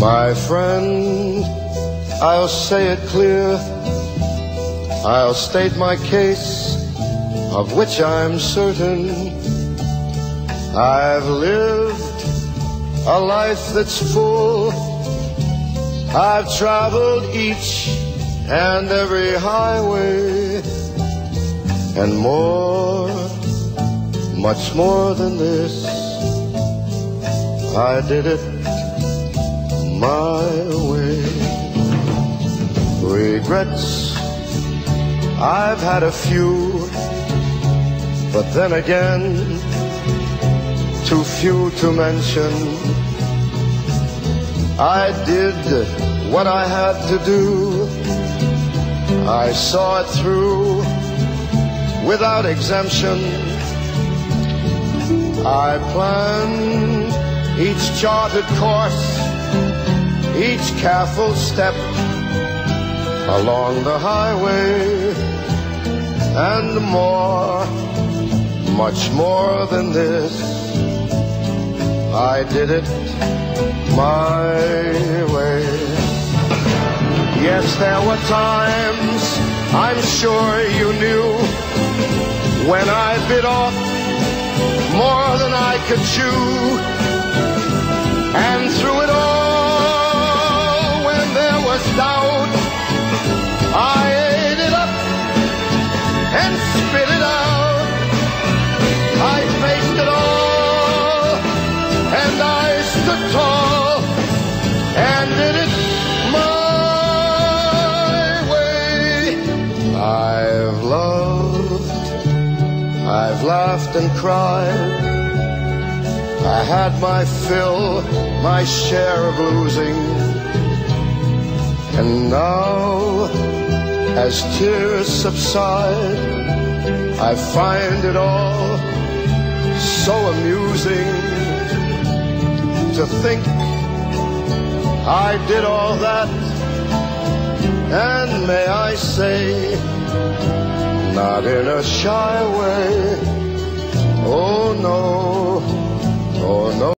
My friend, I'll say it clear. I'll state my case, of which I'm certain. I've lived a life that's full. I've traveled each and every highway and more, much more than this. I did it my way. Regrets, I've had a few, but then again, too few to mention. I did what I had to do. I saw it through without exemption. I planned each charted course, each careful step along the highway, and more, much more than this. I did it my way. Yes, there were times I'm sure you knew when I bit off more than I could chew. And through was I ate it up and spit it out. I faced it all, and I stood tall, and did it my way. I've loved, I've laughed and cried. I had my fill, my share of losing. And now, as tears subside, I find it all so amusing to think I did all that. And may I say, not in a shy way, oh no, oh no.